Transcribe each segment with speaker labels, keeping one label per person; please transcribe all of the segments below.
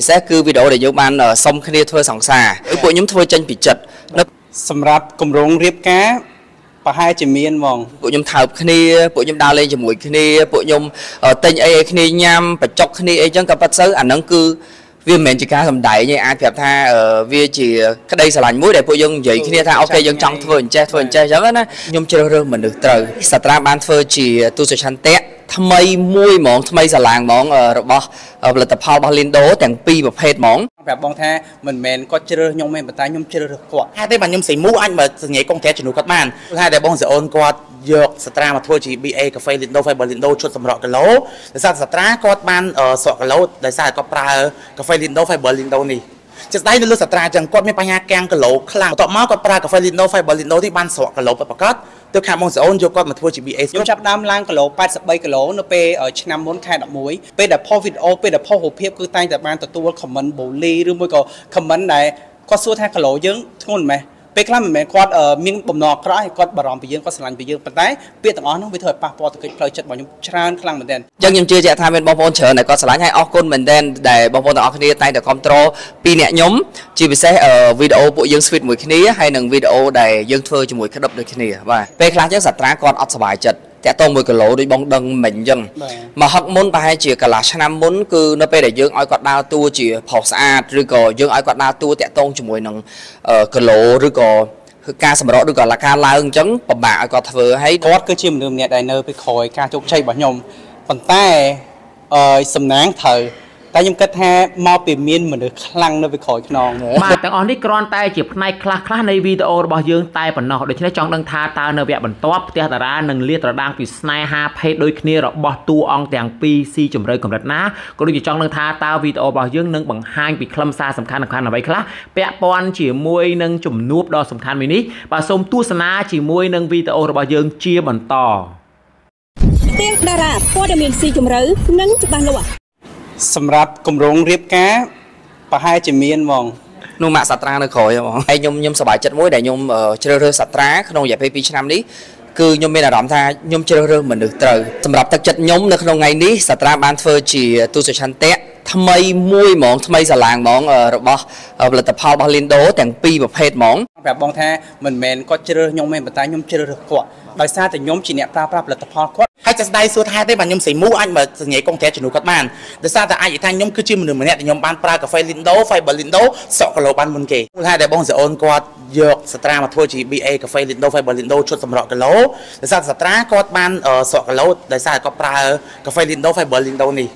Speaker 1: ពិសេសគឺវីដេអូដែលយើងបានសុំគ្នាធ្វើសង្សារគឺពួកខ្ញុំធ្វើចេញពីចិត្តនៅ
Speaker 2: សម្រាប់គម្រោងរៀបការប្រហែលជាមានហ្មង
Speaker 1: ពួកខ្ញុំថើបគ្នាពួកខ្ញុំដើរលេងជាមួយគ្នាពួកខ្ញុំទិញអីឲ្យគ្នាញ៉ាំបញ្ចុកគ្នាអីចឹងក៏ប៉ិតទៅអាហ្នឹងគឺវាមិនមែនជាការសម្ដែងទេអាចប្រាប់ថាអឺវាជាក្តីស្រឡាញ់មួយដែលពួកយើងនិយាយគ្នាថាអូខេយើងចង់ធ្វើអញ្ចេះធ្វើអញ្ចេះអញ្ចឹងណាខ្ញុំជ្រើសរើសមនុស្សត្រូវសាត្រាបានធ្វើជាទូសឆន្ទៈ ថ្មីមួយហ្មងថ្មីសាឡាងហ្មងរបស់ផលិតផលរបស់ Lindo ទាំងពីរប្រភេទហ្មង
Speaker 2: ប្រាប់បងថាមិនមែនគាត់ជ្រើសខ្ញុំទេប៉ុន្តែខ្ញុំជ្រើសរើសគាត់
Speaker 3: ហេតុទេបាទខ្ញុំស្រីមូអាចមើលសញ្ញាកុងត្រែជំនួសគាត់បានហេតុតែបងស្រីអូនគាត់យកសត្រាមកធ្វើជា BA កាហ្វេ Lindo Fiber Lindo ឈុតសម្រក់គីឡូដោយសារសត្រាគាត់បានស្រក់គីឡូដោយសារគាត់ប្រើកាហ្វេ Lindo Fiber Lindo នេះ ជាស្ដីនៅលើសត្រាអញ្ចឹងគាត់មានបញ្ហាកាំងគីឡូខ្លាំងបន្ទាប់មកគាត់ប្រើកាហ្វេ Lindo Fiber Lindo នេះបានស្រក់គីឡូពិតប្រាកដទៅខាងបងស្អូនយកគាត់មកធ្វើជា BA
Speaker 2: ខ្ញុំចាប់ដើមឡើងគីឡូ83គីឡូនៅពេលឆ្នាំមុនខែ11ពេលដែលផុសវីដេអូពេលដែលផុសរូបភាពគឺតែងតែបានទទួល comment bully ឬមួយក៏ comment ដែលគាត់សួរថាគីឡូយើងធ្ងន់មែន ពេលខ្លះមិនមែនគាត់មានបំណងអាក្រក់គាត់បារម្ភពីយើងគាត់ស្រឡាញ់ពីយើងប៉ុន្តែពាក្យទាំងអស់នោះវាធ្វើឲ្យប៉ះពាល់ទៅកិច្ចផ្លូវចិត្តរបស់ខ្ញុំច្រើនខ្លាំងមែនទែន
Speaker 1: អញ្ចឹងខ្ញុំជឿជាក់ថាមានបងប្អូនច្រើនដែលគាត់ស្រឡាញ់ហើយអរគុណមែនទែនដែលបងប្អូនទាំងអស់គ្នាតែងតែគ្រប់គ្រងពីអ្នកខ្ញុំជាពិសេសវីដេអូពួកយើង sweet មួយគ្នាហើយនិងវីដេអូដែលយើងធ្វើជាមួយក្តឹបដូចគ្នាបាទពេលខ្លះអញ្ចឹងសាត្រាគាត់អត់សុបាយចិត្ត តាក់តង1គីឡូដូចបងដឹងមិញអញ្ចឹងមកហឹកមុនប្រហែលជាកន្លះឆ្នាំមុនគឺនៅពេលដែលយើងឲ្យគាត់ដើរតួជាប្រុសស្អាតឬក៏យើងឲ្យគាត់ដើរតួតាក់តងជាមួយនឹងគីឡូឬក៏គឺការសម្រក់ឬក៏ការឡើងអញ្ចឹងពិបាកឲ្យគាត់ធ្វើហើយ
Speaker 2: គាត់គឺជាមនុស្សម្នាក់ដែលនៅពីក្រោយការជោគជ័យរបស់ខ្ញុំប៉ុន្តែអឺសំណាងត្រូវ តែខ្ញុំគិតថាមកពីមានមនុស្សខ្លាំងនៅពីក្រោយខ្នង
Speaker 4: បាទទាំងអស់នេះគ្រាន់តែជាផ្នែកខ្លះៗនៃវីដេអូរបស់យើងតែប៉ុណ្ណោះដូច្នេះចង់ដឹងថាតើនៅវគ្គបន្ទាប់ផ្ទះតារានឹងលាតត្រដាងពីស្នេហាភេទដូចគ្នារបស់តួអង្គទាំងពីរស៊ីជម្រៅកម្រិតណាក៏ដូចជាចង់ដឹងថាតើវីដេអូរបស់យើងនឹងបង្ហាញពីខ្លឹមសារសំខាន់ៗអ្វីខ្លះពាក់ព័ន្ធជាមួយនឹងជំនួបដ៏សំខាន់មួយនេះបាទសូមទស្សនាជាមួយនឹងវីដេអូរបស់យើងជាបន្ត
Speaker 5: ផ្ទះតារាព័ត៌មានស៊ីជម្រៅនិងច្បាស់លាស់
Speaker 2: សម្រាប់គម្រោងរៀបការប្រហែលជាមានហ្មង
Speaker 1: នោះម៉ាក់សាត្រានៅក្រោយហ្មងហើយខ្ញុំខ្ញុំសប្បាយចិត្តមួយដែលខ្ញុំជ្រើសរើសសាត្រាក្នុងរយៈពេល2ឆ្នាំនេះគឺខ្ញុំមានអារម្មណ៍ថាខ្ញុំជ្រើសរើសមនុស្សត្រូវសម្រាប់ទឹកចិត្តខ្ញុំនៅក្នុងថ្ងៃនេះសាត្រាបានធ្វើជាទូសឆន្ទៈថ្មីមួយហ្មងថ្មីសាឡាងហ្មងរបស់ផលិតផលរបស់ Lindo ទាំងពីរប្រភេទហ្មង
Speaker 2: ប្រាប់បងថាមិនមែនគាត់ជ្រើសខ្ញុំទេប៉ុន្តែខ្ញុំជ្រើសរើសគាត់ដោយសារតែខ្ញុំជាអ្នកប្រើប្រាស់ផលិតផលគាត់
Speaker 3: ហើយចាស្ដីសួរថាទេបាទខ្ញុំស្រីមូអាចមើលសញ្ញាកុងត្រែជំនួសគាត់បានដោយសារតែអាចនិយាយថាខ្ញុំគឺជាមនុស្សម្នាក់ដែលខ្ញុំបានប្រើកាហ្វេ Lindo Fiber Lindo សក់គីឡូបានមុនគេហេតុតែបងស្រីអូនគាត់យកសត្រាមកធ្វើជា BA កាហ្វេ Lindo Fiber Lindo ឈុតសម្រក់គីឡូដោយសារសត្រាគាត់បានសក់គីឡូដោយសារគាត់ប្រើកាហ្វេ Lindo Fiber Lindo នេះ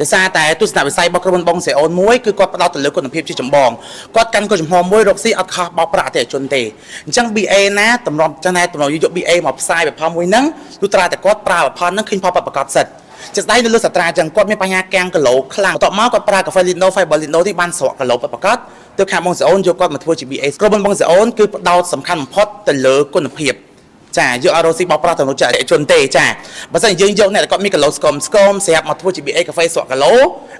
Speaker 3: ដោយសារតែទស្សនវិស័យរបស់ក្រុមហ៊ុនបងសេអូនមួយគឺគាត់ផ្ដោតទៅលើគុណភាពជាចម្បងគាត់កាន់គុណចំហមួយរកស៊ីអត់ខុសបោកប្រាក់អតិថិជនទេអញ្ចឹង BA ណាតម្រាំចឹងណាតម្រាំយក BA មកផ្សាយផលមួយហ្នឹងលុះត្រាតែគាត់ប្រើផលហ្នឹងឃើញផលប្រកបសិទ្ធជាស្ដីនៅលើសត្រាអញ្ចឹងគាត់មានបញ្ហាកាំងគីឡូខ្លាំងបន្ទាប់មកគាត់ប្រើកាហ្វេ Lindo Fiber Lindo នេះបានស្រក់គីឡូប្រកបទៅខាងបងសេអូនយកគាត់មកធ្វើជា BA ក្រុមហ៊ុនបងសេអូនគឺផ្ដោតសំខាន់បំផុតទៅលើគុណភាព ចាយកអរ៉ូស៊ីបោកប្រាស់ទៅនោះចាជនទេចាបើសិនយើងយកអ្នកគាត់មានគីឡូស្គមស្គមស្រាប់មកធ្វើជា BA កាហ្វេស្រក់គីឡូ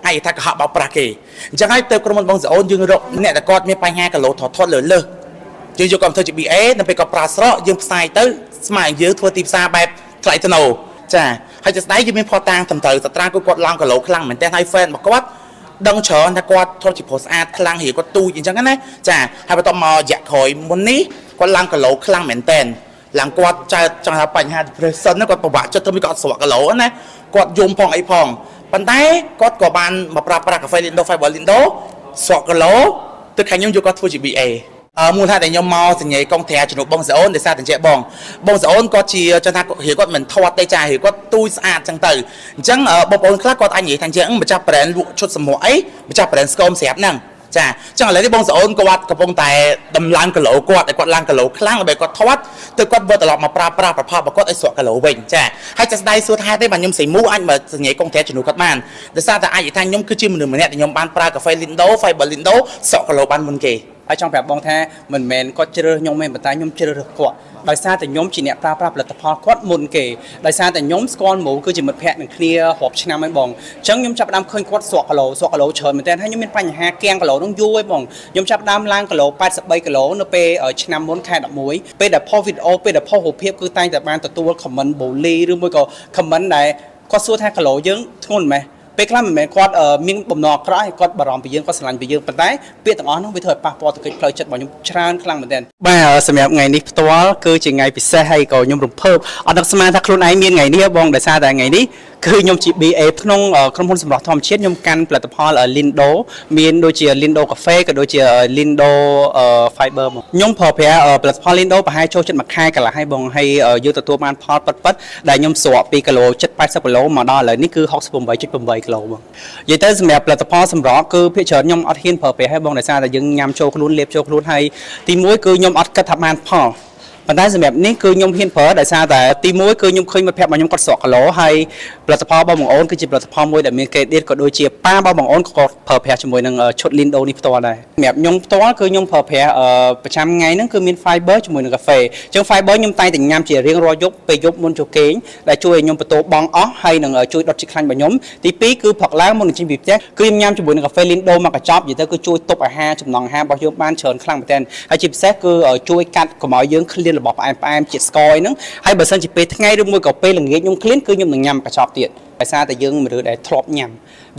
Speaker 3: អាចថាកុហកបោកប្រាស់គេអញ្ចឹងហើយទៅក្រុមហ៊ុនបងស្អូនយើងរកអ្នកដែលគាត់មានបញ្ហាគីឡូថតថតលើលើសយើងយកគាត់ធ្វើជា BA នៅពេលគាត់ប្រើស្រកយើងផ្សាយទៅស្មើយើងធ្វើទីផ្សារបែបថ្លៃថ្នូរចាហើយជាស្ដីយើងមានផតតាំងត្រឹមត្រូវសត្រាគឺគាត់ឡើងគីឡូខ្លាំងមែនទែនហើយ fan របស់គាត់ដឹងច្រើនថាគាត់ធ្លាប់ជាប្រុសស្អាតខ្លាំងហៀគាត់ទូចអញ្ចឹងណាចាហើយបន្ទាប់មករយៈក្រោយមុននេះគាត់ឡើងគីឡូខ្លាំងមែនទែន ឡើងគាត់ចើចង់ថាបញ្ហា depression គាត់ពិបាកចិត្តទៅមិនគាត់ស្រក់គីឡូណាគាត់យំផងអីផងប៉ុន្តែគាត់ក៏បានមកប្រើប្រាស់កាហ្វេ Lindo Fiber Lindo ស្រក់គីឡូទៅខាងខ្ញុំយកគាត់ធ្វើជា BA អឺមូលហេតុតែខ្ញុំមកសញ្ញាកុងត្រាជំនួសបងស្អូនដោយសារតែចេះបងបងស្អូនគាត់ជាចឹងថារៀគាត់មិនធាត់ទេចារៀគាត់ទូចស្អាតចឹងទៅអញ្ចឹងបងប្អូនខ្លះគាត់អាចនិយាយថាអញ្ចឹងម្ចាស់ brand លក់ឈុតសម្រក់អីម្ចាស់ brand ស្គមស្រាប់ហ្នឹង ចាចឹងឥឡូវនេះបងស្អូនគាត់កំពុងតែដំឡើងគីឡូគាត់ឲ្យគាត់ឡើងគីឡូខ្លាំងដើម្បីគាត់ធាត់ទៅគាត់វិលត្រឡប់មកប្រើប្រាស់ប្រផលរបស់គាត់ឲ្យស្រក់គីឡូវិញចាហើយចាស្ដីសួរថាទេបាទខ្ញុំស្រីមូអាចមកសញ្ញាកុងត្រែជំនួសគាត់បានដោយសារតែអាចនិយាយថាខ្ញុំគឺជាមនុស្សម្នាក់ដែលខ្ញុំបានប្រើកាហ្វេ Lindo Fiber Lindo ស្រក់គីឡូបានមុនគេ
Speaker 2: ហើយចង់ប្រាប់បងថាមិនមែនគាត់ជ្រើសខ្ញុំទេប៉ុន្តែខ្ញុំជ្រើសរើសគាត់ដោយសារតែខ្ញុំជាអ្នកប្រើប្រាស់ផលិតផលគាត់មុនគេដោយសារតែខ្ញុំស្គាល់ម៉ូគឺជាមិត្តភ័ក្តិនឹងគ្នារាប់ឆ្នាំហើយបងអញ្ចឹងខ្ញុំចាប់ផ្ដើមឃើញគាត់ស្រក់គីឡូស្រក់គីឡូច្រើនមែនទែនហើយខ្ញុំមានបញ្ហាគាំងគីឡូនោះយូរហើយបងខ្ញុំចាប់ផ្ដើមឡើងគីឡូ83គីឡូនៅពេលឆ្នាំមុនខែ11ពេលដែលផុសវីដេអូពេលដែលផុសរូបភាពគឺតែងតែបានទទួល comment bully ឬមួយក៏ comment ដែលគាត់សួរថាគីឡូយើងធ្ងន់មែន ពេលខ្លះមិនមែនគាត់អឺមានបំណងអាក្រក់ទេគាត់បារម្ភពីយើងគាត់ស្រឡាញ់ពីយើងប៉ុន្តែពាក្យទាំងអស់នោះវាធ្វើឲ្យប៉ះពាល់ទៅកិច្ចផ្លូវចិត្តរបស់ខ្ញុំច្រើនខ្លាំងមែនទែនបាទសម្រាប់ថ្ងៃនេះផ្ទាល់គឺជាថ្ងៃពិសេសហើយក៏ខ្ញុំរំភើបអត់នឹកស្មានថាខ្លួនឯងមានថ្ងៃនេះបងដោយសារតែថ្ងៃនេះគឺខ្ញុំជា BA ក្នុងក្រុមហ៊ុនសម្រាប់ធម្មជាតិខ្ញុំកាន់ផលិតផល Lindo មានដូចជា Lindo Cafe ក៏ដូចជា Lindo Fiber មកខ្ញុំប្រើប្រាស់ផលិតផល Lindo ប្រហែលចូលចិត្តមួយខែកន្លះហើយបងហើយយើងទទួលបានផលប៉ិតប៉ិតដែលខ្ញុំស្រក2គីឡូចិត្ត80គីឡូមកដល់ឥឡូវនេះគឺ68.8គីឡូបងនិយាយទៅសម្រាប់ផលិតផលសម្រក់គឺភាគច្រើនខ្ញុំអត់ហ៊ានប្រើប្រាស់ហើយបងដោយសារតែយើងញ៉ាំចូលខ្លួនលេបចូលខ្លួនហើយទី1គឺខ្ញុំអត់គិតថាបានផល ប៉ុន្តែសម្រាប់នេះគឺខ្ញុំហ៊ានប្រើដោយសារតែទី1គឺខ្ញុំឃើញមិត្តភក្តិរបស់ខ្ញុំគាត់ស្រកគីឡូហើយផលិតផលរបស់បងអូនគឺជាផលិតផលមួយដែលមានក្រេឌីតក៏ដូចជាប៉ារបស់បងអូនក៏ប្រើប្រាស់ជាមួយនឹងឈុត Lindo នេះផ្ទាល់ដែរសម្រាប់ខ្ញុំផ្ទាល់គឺខ្ញុំប្រើប្រាស់ប្រចាំថ្ងៃហ្នឹងគឺមាន fiber ជាមួយនឹងកាហ្វេអញ្ចឹង fiber ខ្ញុំតែងតែញ៉ាំជារៀងរាល់យប់ពេលយប់មុនចូលគេងដែលជួយឲ្យខ្ញុំបន្ទោបង់អស់ហើយនឹងជួយដុតជាតិខ្លាញ់របស់ខ្ញុំទី2គឺព្រឹកឡើងមុននឹងចេញពីផ្ទះគឺខ្ញុំញ៉ាំជាមួយនឹងកាហ្វេ Lindo មកកញ្ចប់និយាយទៅគឺជួយទប់អាហារចំណង់អាហាររបស់យើងបានច្រើនខ្លាំងមែនទែនហើយជាពិសេសគឺជួយកាត់កុំឲ្យយើងឃ្លានរបស់ផ្អែមផ្អែមជាតិស្ករហ្នឹងហើយបើសិនជាពេលថ្ងៃឬមួយក៏ពេលល្ងាចខ្ញុំឃ្លានគឺខ្ញុំនឹងញ៉ាំកញ្ចប់ទៀតដោយសារតែយើងមនុស្សដែលធ្លាប់ញ៉ាំ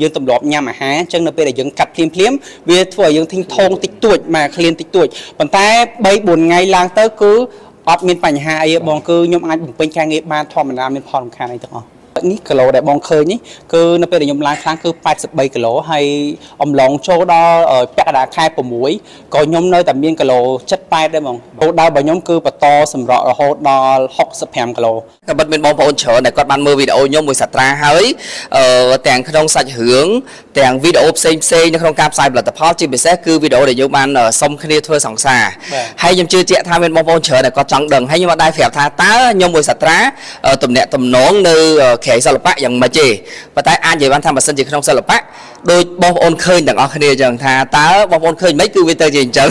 Speaker 2: យើងទម្លាប់ញ៉ាំអាហារអញ្ចឹងនៅពេលដែលយើងកាត់ភ្លាមភ្លាមវាធ្វើឲ្យយើងធីងថងតិចតួចមកឃ្លានតិចតួចប៉ុន្តែ3 4ថ្ងៃឡើងទៅគឺអត់មានបញ្ហាអីបងគឺខ្ញុំអាចបំពេញការងារបានធម្មតាមានផលរំខានអីទាំងអស់ នេះគីឡូដែលបងឃើញនេះគឺនៅពេលដែលខ្ញុំឡើងខ្លាំងគឺ83គីឡូហើយអំឡុងចូលដល់ពាក់កណ្ដាលខែ6ក៏ខ្ញុំនៅតែមានគីឡូ78ដែរបងគោលដៅរបស់ខ្ញុំគឺបន្តសម្រក់រហូតដល់65គីឡូ
Speaker 1: ក៏បិទមានបងប្អូនច្រើនដែលគាត់បានមើលវីដេអូខ្ញុំមួយសាត្រាហើយអឺទាំងក្នុងសាច់រឿងទាំងវីដេអូផ្សេងផ្សេងនៅក្នុងការផ្សាយផលិតផលជាពិសេសគឺវីដេអូដែលយើងបានសុំគ្នាធ្វើសង្សារហើយខ្ញុំជឿជាក់ថាមានបងប្អូនច្រើនដែលគាត់ចង់ដឹងហើយខ្ញុំអត់ដែរប្រាប់ថាតើខ្ញុំមួយសាត្រាតំណាក់តំណងនៅក្រៃសិល្បៈយ៉ាងម៉េចទេប៉ុន្តែអាចនិយាយបានថាបើសិនជាក្នុងសិល្បៈដូចបងប្អូនឃើញទាំងអស់គ្នាអញ្ចឹងថាតើបងប្អូនឃើញមិនគឺវាទៅជាអញ្ចឹង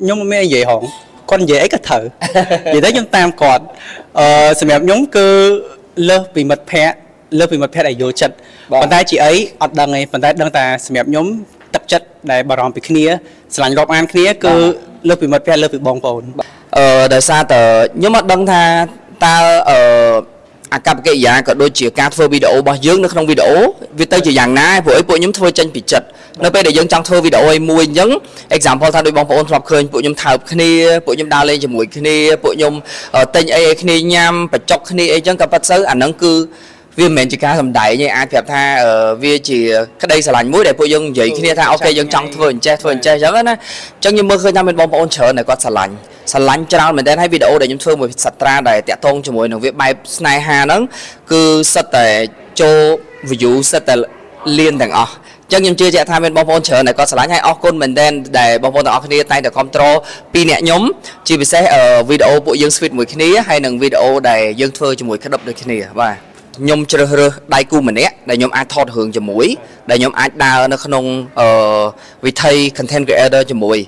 Speaker 2: ខ្ញុំមិនមាននិយាយហងគាត់និយាយអីក៏ត្រូវនិយាយទៅខ្ញុំតាមគាត់អឺសម្រាប់ខ្ញុំគឺលើសពីមិត្តភ័ក្តិលើសពីមិត្តភ័ក្តិឲ្យយល់ចិត្តប៉ុន្តែជាអីអត់ដឹងទេប៉ុន្តែដឹងតែសម្រាប់ខ្ញុំទឹកចិត្តដែលបារម្ភពីគ្នាស្រឡាញ់រាប់អានគ្នាគឺលើសពីមិត្តភ័ក្តិលើសពីបងប្អូន
Speaker 1: អឺដោយសារតែខ្ញុំអត់ដឹងថាតើអឺ អកប្បកិរិយាក៏ដូចជាការធ្វើវីដេអូរបស់យើងនៅក្នុងវីដេអូវាទៅជាយ៉ាងណាព្រោះអីពួកខ្ញុំធ្វើចេញពីចិត្តនៅពេលដែលយើងចង់ធ្វើវីដេអូឲ្យមួយអញ្ចឹង example ថាដូចបងប្អូនធ្លាប់ឃើញពួកខ្ញុំថើបគ្នាពួកខ្ញុំដើរលេងជាមួយគ្នាពួកខ្ញុំទិញអីឲ្យគ្នាញ៉ាំបញ្ចុកគ្នាអីចឹងក៏ប៉ិតទៅអាហ្នឹងគឺ វាមិនមែនជាការសម្ដែងទេអាចប្រាប់ថាវាជាក្តីស្រឡាញ់មួយដែលពួកយើងនិយាយគ្នាថាអូខេយើងចង់ធ្វើអញ្ចេះធ្វើអញ្ចេះអញ្ចឹងណាអញ្ចឹងខ្ញុំមើលឃើញថាមានបងប្អូនច្រើនដែលគាត់ស្រឡាញ់ស្រឡាញ់ច្រើនមែនទែនហើយវីដេអូដែលខ្ញុំធ្វើមួយសត្រាដែលតាក់ទងជាមួយនឹងវាបែបស្នេហាហ្នឹងគឺសិតតែចូល view សិតតែលៀនទាំងអស់ចឹងខ្ញុំជឿជាក់ថាមានបងប្អូនច្រើនដែលគាត់ស្រឡាញ់ហើយអរគុណមែនទែនដែលបងប្អូនទាំងអស់គ្នាតែងតែគ្រប់គ្រងពីអ្នកខ្ញុំជាពិសេសវីដេអូពួកយើង switch មួយគ្នាហើយនិងវីដេអូដែលយើងធ្វើជាមួយក្តឹបដូចគ្នាបាទ ខ្ញុំជ្រើសរើសដៃគូម្នាក់ដែលខ្ញុំអាចថតរឿងជាមួយ ដែលខ្ញុំអាចដើរនៅក្នុងអឺវិថី content creator ជាមួយ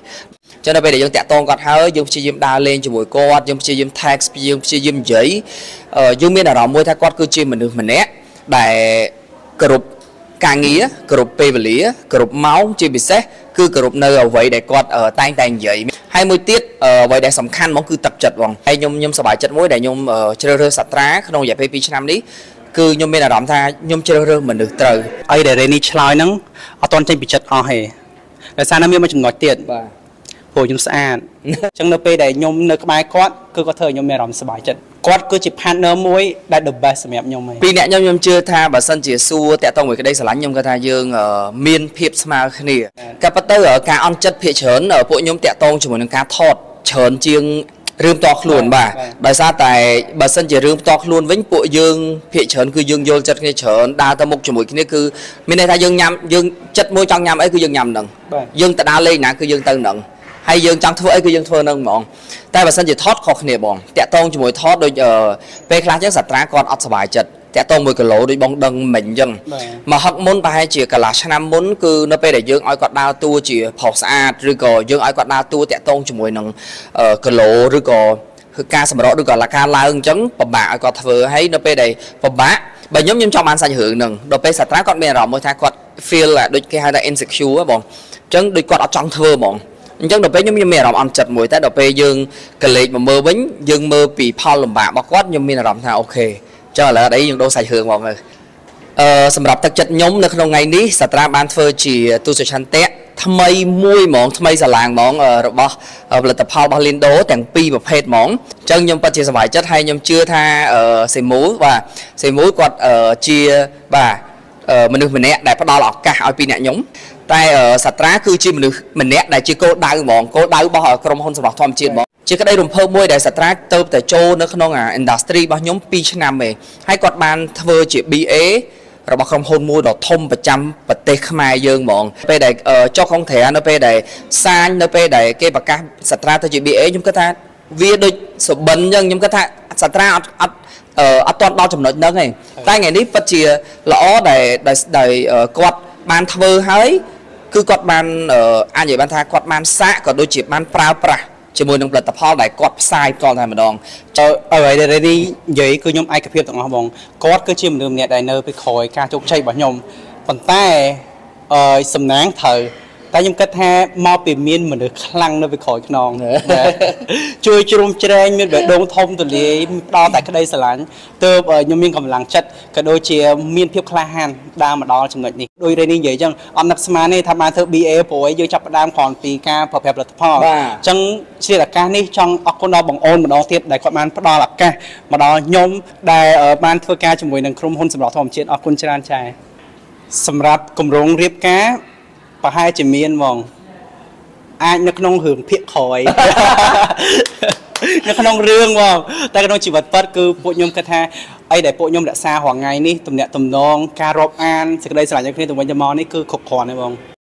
Speaker 1: ចឹងដល់ពេលដែលយើងតាក់ទងគាត់ហើយយើងព្យាយាមដើរលេងជាមួយគាត់យើងព្យាយាម text យើងព្យាយាមនិយាយយើងមានអារម្មណ៍មួយថាគាត់គឺជាមនុស្សម្នាក់ដែលគ្រប់ការងារគ្រប់ពេលវេលាគ្រប់ម៉ោងជាពិសេសគឺគ្រប់នៅអ្វីដែលគាត់តែងតែនិយាយហើយមួយទៀតអ្វីដែលសំខាន់ហ្មងគឺទឹកចិត្តបងហើយខ្ញុំខ្ញុំសប្បាយចិត្តមួយដែលខ្ញុំជ្រើសរើសសាត្រាក្នុងរយៈពេល2ឆ្នាំនេះ គឺខ្ញុំមានអារម្មណ៍ថាខ្ញុំជ្រើសរើសមនុស្សត្រូវ
Speaker 2: អីដែលរេនីឆ្លើយហ្នឹងអត់ទាន់ចេញពីចិត្តអស់ទេដោយសារនៅមានមួយចំណុចទៀតបាទព្រោះខ្ញុំស្អាតអញ្ចឹងនៅពេលដែលខ្ញុំនៅក្បែរគាត់គឺគាត់ធ្វើឲ្យខ្ញុំមានអារម្មណ៍សប្បាយចិត្តគាត់គឺជា partner មួយដែល the best សម្រាប់ខ្ញុំ
Speaker 1: ហីពីអ្នកខ្ញុំខ្ញុំជឿថាបើសិនជាសួរតាក់ទងមួយក្តីស្រឡាញ់ខ្ញុំគាត់ថាយើងមានភាពស្មើគ្នាក៏ប៉ុន្តែការអន់ចិត្តភាកច្រើនពួកខ្ញុំតាក់ទងជាមួយនឹងការថតច្រើនជាង រឿងផ្ទាល់ខ្លួនបាទដោយសារតែបើសិនជារឿងផ្ទាល់ខ្លួនវិញពួកយើងភាកច្រើនគឺយើងយល់ចិត្តគ្នាច្រើនដើរទៅមុខជាមួយគ្នាគឺមានន័យថាយើងញ៉ាំយើងចិត្តមួយចង់ញ៉ាំអីគឺយើងញ៉ាំនឹងយើងទៅដើរលេងណាគឺយើងទៅនឹងហើយយើងចង់ធ្វើអីគឺយើងធ្វើនឹងហ្មងតែបើសិនជាថតខុសគ្នាបងតាក់តងជាមួយថតដូចពេលខ្លះចឹងសាត្រាគាត់អត់សុបាយចិត្ត តាក់តង1គីឡូដូចបងដឹងមិញអញ្ចឹងមកហឹកមុនប្រហែលជាកន្លះឆ្នាំមុនគឺនៅពេលដែលយើងឲ្យគាត់ដើរតួជាប្រុសស្អាតឬក៏យើងឲ្យគាត់ដើរតួតាក់តងជាមួយនឹងគីឡូឬក៏គឺការសម្រក់ឬក៏ការឡើងអញ្ចឹងពិបាកឲ្យគាត់ធ្វើហើយនៅពេលដែលពិបាកបើខ្ញុំខ្ញុំចង់បានសាច់រឿងហ្នឹងដល់ពេលសាត្រាគាត់មានអារម្មណ៍មួយថាគាត់ feel ដូចគេហៅថា insecure បងអញ្ចឹងដូចគាត់អត់ចង់ធ្វើហ្មងអញ្ចឹងដល់ពេលខ្ញុំមានអារម្មណ៍អន់ចិត្តមួយតែដល់ពេលយើងកលេចមកមើលវិញយើងមើលពីផលលំបាករបស់គាត់ខ្ញុំមានអារម្មណ៍ថាអូខេ ចុះឥឡូវអត់អីយើងដូរសាច់រឿងមកមើលអឺសម្រាប់ទឹកចិត្តខ្ញុំនៅក្នុងថ្ងៃនេះសាត្រាបានធ្វើជាទូសឆន្ទៈថ្មីមួយហ្មងថ្មីសាឡាងហ្មងអឺរបស់ផលិតផលរបស់ Lindo ទាំងពីរប្រភេទហ្មងអញ្ចឹងខ្ញុំពិតជាសប្បាយចិត្តហើយខ្ញុំជឿថាអឺសេមូលបាទសេមូលគាត់អឺជាបាទអឺមនុស្សម្នាក់ដែលផ្ដល់ឱកាសឲ្យពីអ្នកខ្ញុំតែអឺសាត្រាគឺជាមនុស្សម្នាក់ដែលជាគោលដៅហ្មងគោលដៅរបស់ក្រុមហ៊ុនសម្រាប់ធម្មជាតិហ្មង ជាក្តីរំភើបមួយដែលសាត្រាទៅតែចូលនៅក្នុងអា industry របស់ខ្ញុំ2ឆ្នាំឯងហើយគាត់បានធ្វើជា BA របស់ក្រុមហ៊ុនមួយដ៏ធំប្រចាំប្រទេសខ្មែរយើងហ្មងពេលដែលអឺចុះក្នុងត្រានៅពេលដែលសាញនៅពេលដែលគេប្រកាសសាត្រាទៅជា BA ខ្ញុំគិតថាវាដូចសបិនអញ្ចឹងខ្ញុំគិតថាសាត្រាអត់អត់អឺអត់ទាន់ដល់ចំណុចហ្នឹងទេតែថ្ងៃនេះពិតជាល្អដែលដែលដែលអឺគាត់បានធ្វើហើយគឺគាត់បានអឺអាចនិយាយបានថាគាត់បានសាកក៏ដូចជាបានប្រើប្រាស់ ជាមួយនឹងផលិតផលដែលគាត់ផ្សាយផ្ទាល់តែម្ដង
Speaker 2: ចុះអ្វីដែលនេះនិយាយគឺខ្ញុំឯកភាពទាំងអស់បងគាត់គឺជាមនុស្សម្នាក់ដែលនៅពីក្រោយការជោគជ័យរបស់ខ្ញុំប៉ុន្តែអឺសំណាងត្រូវ តែខ្ញុំគិតថាមកពីមានមនុស្សខ្លាំងនៅពីក្រោយខ្នងជួយជ្រោមជ្រែងមានបេះដូងធំទូលាយផ្ដល់តែក្តីស្រឡាញ់ទើបខ្ញុំមានកម្លាំងចិត្តក៏ដូចជាមានភាពក្លាហានដើរមកដល់ចំណុចនេះដូចរេនេះនិយាយអញ្ចឹងអត់នឹកស្មានទេថាបានធ្វើ BA ព្រោះយើងចាប់ផ្ដើមគ្រាន់ពីការប្រើប្រាស់ផលិតផល
Speaker 1: បាទ
Speaker 2: អញ្ចឹងឆ្លៀតឱកាសនេះចង់អរគុណដល់បងអូនម្ដងទៀតដែលគាត់បានផ្ដល់ឱកាសមកដល់ខ្ញុំដែលអឺបានធ្វើការជាមួយនឹងក្រុមហ៊ុនសម្រាប់ធម្មជាតិអរគុណច្រើនចា៎សម្រាប់គម្រោងរៀបការ ប្រហែលជាមានហ្មងអាចនៅក្នុងរឿងភាគក្រោយនៅក្នុងរឿងហ្មងតែក្នុងជីវិតពិតគឺពួកខ្ញុំគិតថាអីដែលពួកខ្ញុំរក្សារាល់ថ្ងៃនេះទំនាក់ទំនងការរាប់អានសេចក្តីស្រឡាញ់គ្នាទៅវិញទៅមកនេះគឺគ្រប់គ្រាន់ទេបង